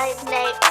I've.